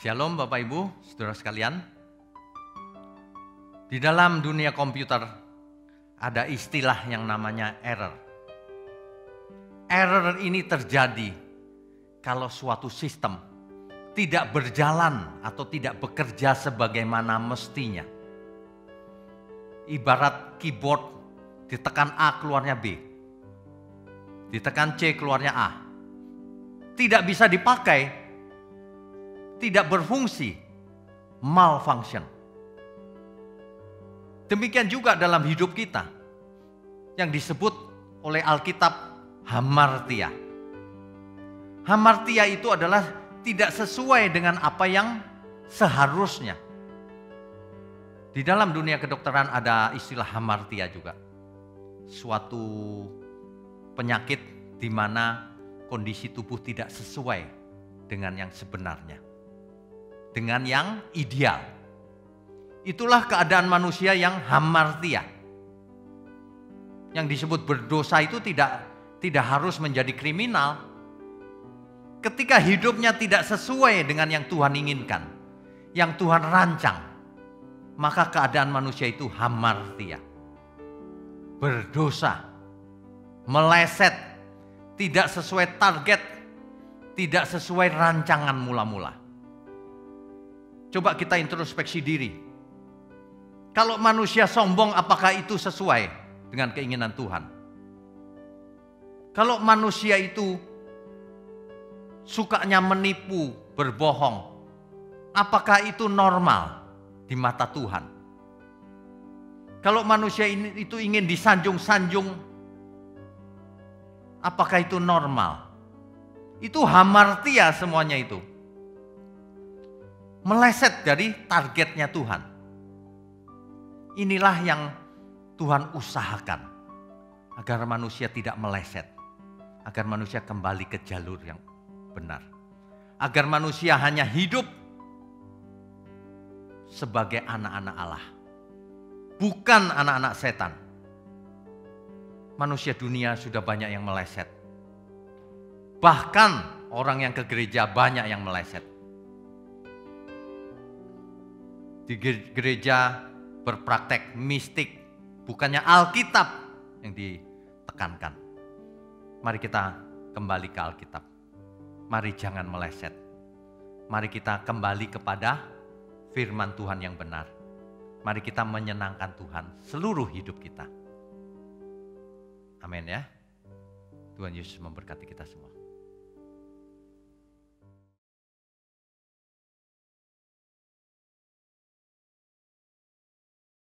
Shalom Bapak Ibu, saudara sekalian. Di dalam dunia komputer ada istilah yang namanya error. Error ini terjadi kalau suatu sistem tidak berjalan atau tidak bekerja sebagaimana mestinya. Ibarat keyboard ditekan A keluarnya B. Ditekan C keluarnya A. Tidak bisa dipakai tidak berfungsi, malfunction. Demikian juga dalam hidup kita yang disebut oleh Alkitab hamartia. Hamartia itu adalah tidak sesuai dengan apa yang seharusnya. Di dalam dunia kedokteran ada istilah hamartia juga. Suatu penyakit di mana kondisi tubuh tidak sesuai dengan yang sebenarnya dengan yang ideal. Itulah keadaan manusia yang hamartia. Yang disebut berdosa itu tidak tidak harus menjadi kriminal. Ketika hidupnya tidak sesuai dengan yang Tuhan inginkan, yang Tuhan rancang, maka keadaan manusia itu hamartia. Berdosa, meleset, tidak sesuai target, tidak sesuai rancangan mula-mula. Coba kita introspeksi diri. Kalau manusia sombong, apakah itu sesuai dengan keinginan Tuhan? Kalau manusia itu sukanya menipu, berbohong, apakah itu normal di mata Tuhan? Kalau manusia ini, itu ingin disanjung-sanjung, apakah itu normal? Itu hamartia semuanya itu meleset dari targetnya Tuhan. Inilah yang Tuhan usahakan agar manusia tidak meleset, agar manusia kembali ke jalur yang benar, agar manusia hanya hidup sebagai anak-anak Allah, bukan anak-anak setan. Manusia dunia sudah banyak yang meleset, bahkan orang yang ke gereja banyak yang meleset. Di gereja berpraktek mistik, bukannya Alkitab yang ditekankan. Mari kita kembali ke Alkitab. Mari jangan meleset. Mari kita kembali kepada firman Tuhan yang benar. Mari kita menyenangkan Tuhan seluruh hidup kita. Amin ya. Tuhan Yesus memberkati kita semua.